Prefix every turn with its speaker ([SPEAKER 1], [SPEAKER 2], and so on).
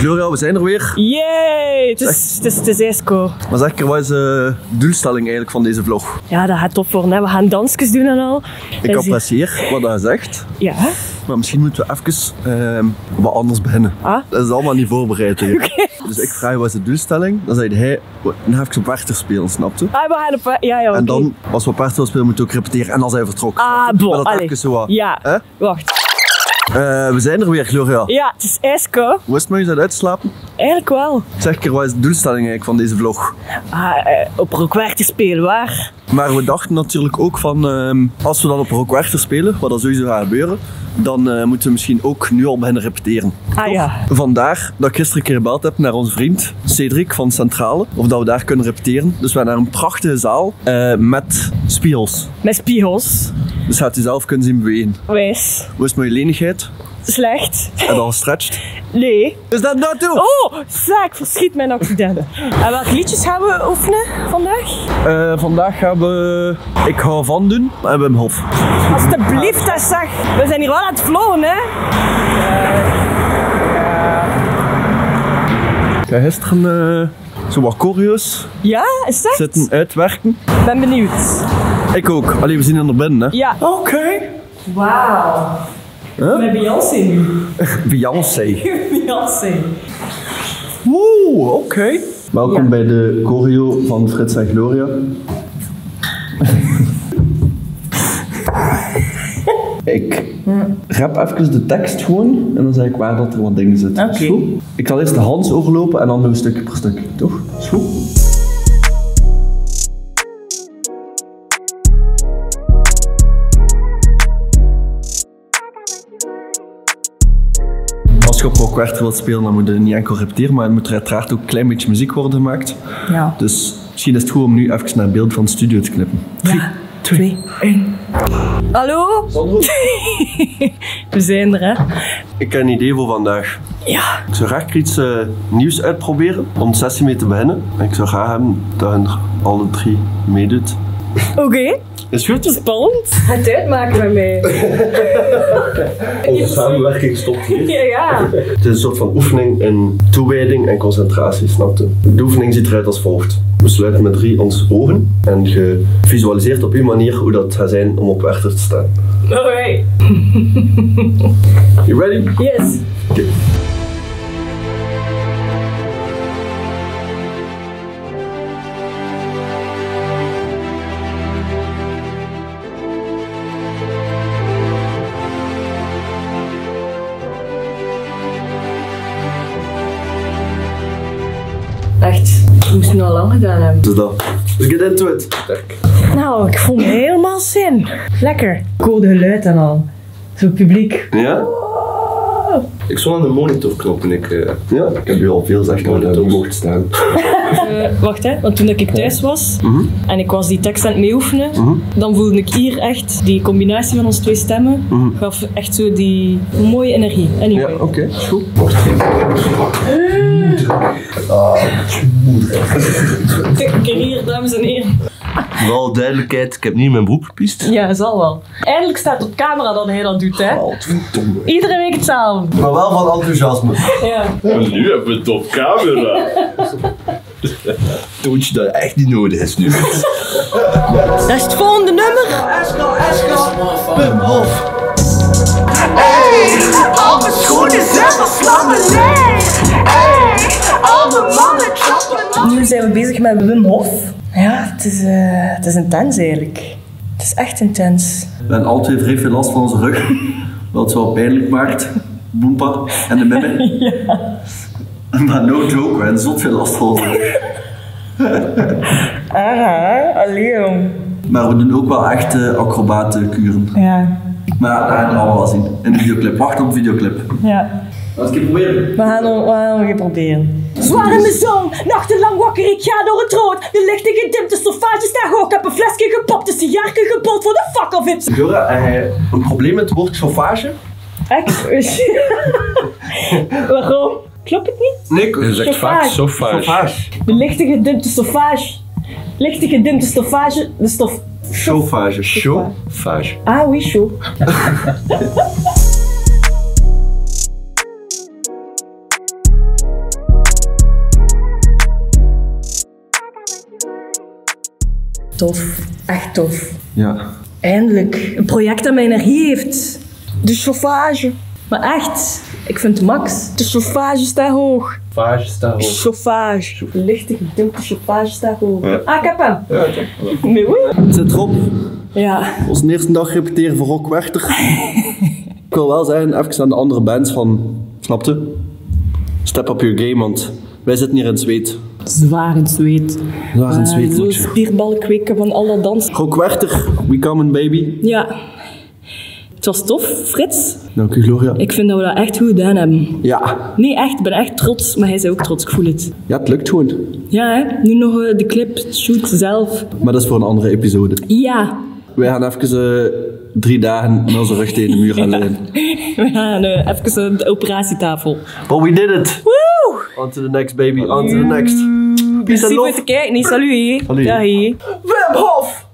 [SPEAKER 1] Gloria, we zijn er weer.
[SPEAKER 2] Yay! Het is, het is, het is ijsko.
[SPEAKER 1] Maar zeg, wat is de doelstelling eigenlijk van deze vlog?
[SPEAKER 2] Ja, dat gaat top worden. Hè. We gaan dansjes doen en al.
[SPEAKER 1] Ik
[SPEAKER 2] is-
[SPEAKER 1] apprecieer wat hij zegt,
[SPEAKER 2] Ja.
[SPEAKER 1] maar misschien moeten we even ehm, wat anders beginnen.
[SPEAKER 2] Ah.
[SPEAKER 1] Dat is allemaal niet voorbereid hier. Dus ik vraag wat is de doelstelling? Dan zei hij, nou even op Werchter spelen, snapte?
[SPEAKER 2] Ah, we gaan op... Ja, ja.
[SPEAKER 1] En dan, als we op Werchter spelen, moeten we ook repeteren. En als hij vertrok.
[SPEAKER 2] Ah,
[SPEAKER 1] snapte?
[SPEAKER 2] bon,
[SPEAKER 1] dat even zo wat.
[SPEAKER 2] Ja.
[SPEAKER 1] Hè?
[SPEAKER 2] Wacht.
[SPEAKER 1] Eh, we zijn er weer, Gloria.
[SPEAKER 2] Ja, het is ijsko.
[SPEAKER 1] Hoe is het met je? Zijn uit te slapen?
[SPEAKER 2] Eigenlijk wel.
[SPEAKER 1] Zeg keer, wat is de doelstelling eigenlijk van deze vlog?
[SPEAKER 2] Ah, eh, op Rockwerchter spelen, waar?
[SPEAKER 1] Maar we dachten natuurlijk ook van, ehm, als we dan op Rockwerchter spelen, wat dat sowieso gaat gebeuren, dan eh, moeten we misschien ook nu al beginnen repeteren.
[SPEAKER 2] Ah ja.
[SPEAKER 1] Vandaar dat ik gisteren een keer gebeld heb naar onze vriend Cedric van Centrale, of dat we daar kunnen repeteren. Dus we gaan naar een prachtige zaal eh, met spiegels.
[SPEAKER 2] Met spiegels.
[SPEAKER 1] Dus gaat u zelf kunnen zien bewegen.
[SPEAKER 2] Wijs.
[SPEAKER 1] Hoe is je lenigheid?
[SPEAKER 2] Slecht.
[SPEAKER 1] Heb je al gestretched?
[SPEAKER 2] Nee.
[SPEAKER 1] Is dat nou toe?
[SPEAKER 2] Oh, zaak, verschiet mijn accidenten. En welke liedjes gaan we oefenen vandaag?
[SPEAKER 1] Eh, vandaag gaan we Ik hou van doen en Wim Hof.
[SPEAKER 2] Alsjeblieft, dat zeg. We zijn hier wel aan het flowen, hè?
[SPEAKER 1] Ik heb gisteren eh, zo wat choreo's
[SPEAKER 2] Ja, is dat?
[SPEAKER 1] zitten uitwerken.
[SPEAKER 2] Ik ben benieuwd.
[SPEAKER 1] Ik ook. Allee, we zien er binnen, hè.
[SPEAKER 2] Ja.
[SPEAKER 1] Oké.
[SPEAKER 2] Wauw.
[SPEAKER 1] Huh?
[SPEAKER 2] Met Beyoncé nu.
[SPEAKER 1] Beyoncé.
[SPEAKER 2] Beyoncé.
[SPEAKER 1] Oeh, oké. Welkom
[SPEAKER 2] Ja.
[SPEAKER 1] bij de choreo van Frits en Gloria. ik rap even de tekst gewoon en dan zeg ik waar dat er wat dingen zitten.
[SPEAKER 2] Oké.
[SPEAKER 1] Is goed? Ik zal eerst de Hans overlopen en dan doen we stukje per stukje, toch? Is goed? Als je op Rockwerchter wilt spelen, dan moet je niet enkel repeteren, maar er moet er uiteraard ook een klein beetje muziek worden gemaakt.
[SPEAKER 2] Ja.
[SPEAKER 1] Dus misschien is het goed om nu even naar beeld van de studio te knippen.
[SPEAKER 2] Ja. Twee, één. Hallo? We zijn er, hè?
[SPEAKER 1] Ik heb een idee voor vandaag.
[SPEAKER 2] Ja.
[SPEAKER 1] Ik zou graag iets eh, nieuws uitproberen om de sessie mee te beginnen. En ik zou graag hebben dat je er alle drie meedoet.
[SPEAKER 2] Oké.
[SPEAKER 1] Is goed?
[SPEAKER 2] Spannend. Het uitmaken met mij.
[SPEAKER 1] Onze samenwerking stopt hier.
[SPEAKER 2] Ja, ja.
[SPEAKER 1] Het is een soort van oefening in toewijding en concentratie, snapte? De oefening ziet eruit als volgt. We sluiten met drie onze ogen en je visualiseert op uw manier hoe dat gaat zijn om op Werchter te staan.
[SPEAKER 2] Alright.
[SPEAKER 1] You ready?
[SPEAKER 2] Yes.
[SPEAKER 1] Oké.
[SPEAKER 2] Het al lang gedaan hebben.
[SPEAKER 1] Dus dat. Let's get into it.
[SPEAKER 2] Nou, ik voel me helemaal zin. Lekker. Code geluid en al. Zo publiek.
[SPEAKER 1] Ja?
[SPEAKER 3] Ik stond aan de monitorknop en ik, eh,
[SPEAKER 1] Ja, ik heb u al veel gezegd dat
[SPEAKER 3] Monitor.
[SPEAKER 1] je mocht staan.
[SPEAKER 2] Eh, wacht hè, want toen ik thuis was en ik was die tekst aan het meeoefenen, dan voelde ik hier echt die combinatie van onze twee stemmen gaf echt zo die mooie energie.
[SPEAKER 1] Ja,
[SPEAKER 2] Anyway.
[SPEAKER 1] oké, is goed.
[SPEAKER 2] Kijk hier, dames en heren.
[SPEAKER 3] Wel duidelijkheid, ik heb niet in mijn broek gepiest.
[SPEAKER 2] Ja, zal wel. Eindelijk staat op camera dat hij dat doet, hè?
[SPEAKER 1] Godverdomme.
[SPEAKER 2] Iedere week hetzelfde.
[SPEAKER 1] Maar wel van enthousiasme.
[SPEAKER 2] Ja.
[SPEAKER 3] En nu hebben we het op camera. Toontje dat echt niet nodig is nu.
[SPEAKER 2] Dat is het volgende nummer.
[SPEAKER 1] Wim Hof.
[SPEAKER 4] Al mijn schoenen zijn van leeg. Hey,
[SPEAKER 2] Nu zijn we bezig met Wim Hof. Ja, het is, eh, het is intens eigenlijk. Het is echt intens.
[SPEAKER 1] We hebben twee vrij veel last van onze rug. Wat het wel pijnlijk maakt. Boempa en de memme. Maar no joke, we hebben zot veel last van onze rug.
[SPEAKER 2] Aha, allee jong.
[SPEAKER 1] Maar we doen ook wel echt uh, acrobatenkuren.
[SPEAKER 2] Ja,
[SPEAKER 1] Maar dat gaan we allemaal wel zien. In de videoclip. Wacht op de videoclip.
[SPEAKER 2] ja.
[SPEAKER 1] We het proberen.
[SPEAKER 2] We gaan nog, we gaan proberen. Zwaar in de zon, nachtenlang wakker, ik ga door het rood. De lichten gedimd, de stoffage staat hoog. Ik heb een flesje gepopt, de sigaartje gebold voor de fuck of it.
[SPEAKER 1] Jura, eh, een probleem met het woord chauffage?
[SPEAKER 2] Echt? Waarom? Klopt het niet?
[SPEAKER 1] Nee, ik
[SPEAKER 3] Je zegt vaak
[SPEAKER 2] Chauffage.
[SPEAKER 3] sofage.
[SPEAKER 2] De lichte gedimte stoffage. Lichte gedimte stoffage, de stof...
[SPEAKER 1] Chauffage.
[SPEAKER 3] Chauffage.
[SPEAKER 2] Ah oui, show. Tof. Echt tof.
[SPEAKER 1] Ja.
[SPEAKER 2] Eindelijk. Een project dat mij energie heeft. De chauffage. Maar echt, ik vind het max. De chauffage staat hoog.
[SPEAKER 3] Vage staat hoog.
[SPEAKER 2] Chauffage. Lichte gedunkte chauffage staat hoog.
[SPEAKER 1] Ja.
[SPEAKER 2] Ah, ik heb hem.
[SPEAKER 3] Ja,
[SPEAKER 2] oui.
[SPEAKER 1] Het zit erop.
[SPEAKER 2] Ja.
[SPEAKER 1] Onze eerste dag repeteren voor Rock Werchter. ik wil wel zeggen, even aan de andere bands van, snapte? Step up your game, want wij zitten hier in het zweet.
[SPEAKER 2] Zwaar in zweet.
[SPEAKER 1] Zwaar in het zweet,
[SPEAKER 2] Ah, Zo
[SPEAKER 1] maatje.
[SPEAKER 2] spierballen kweken van al dat dans.
[SPEAKER 1] Rock Werchter, we coming baby.
[SPEAKER 2] Ja. Het was tof, Frits.
[SPEAKER 1] Dank u, Gloria.
[SPEAKER 2] Ik vind dat we dat echt goed gedaan hebben.
[SPEAKER 1] Ja.
[SPEAKER 2] Nee, echt. Ik ben echt trots. Maar hij is ook trots. Ik voel het.
[SPEAKER 1] ja, het lukt gewoon.
[SPEAKER 2] Ja, hè. Nu nog eh, de clip, shoot zelf.
[SPEAKER 1] Maar dat is voor een andere episode.
[SPEAKER 2] Ja.
[SPEAKER 1] Wij gaan even eh, drie dagen met onze rug tegen de muur gaan liggen.
[SPEAKER 2] We gaan eh, even eh, de operatietafel.
[SPEAKER 1] But we did it!
[SPEAKER 2] Woe!
[SPEAKER 1] On to the next, baby. On to the next. And
[SPEAKER 2] Merci het kijken. Nee, salut.
[SPEAKER 1] Salut.